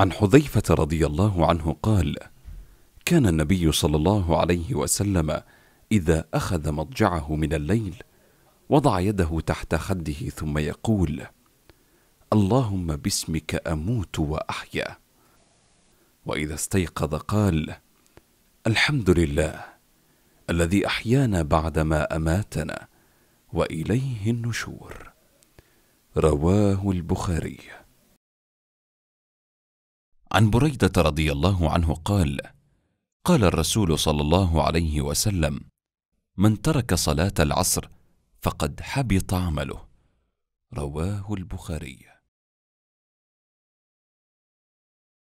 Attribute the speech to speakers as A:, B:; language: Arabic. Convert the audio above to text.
A: عن حذيفة رضي الله عنه قال كان النبي صلى الله عليه وسلم إذا أخذ مضجعه من الليل وضع يده تحت خده ثم يقول اللهم باسمك أموت وأحيا وإذا استيقظ قال الحمد لله الذي أحيانا بعدما أماتنا وإليه النشور رواه البخاري. عن بريدة رضي الله عنه قال قال الرسول صلى الله عليه وسلم من ترك صلاة العصر فقد حبط عمله رواه البخاري.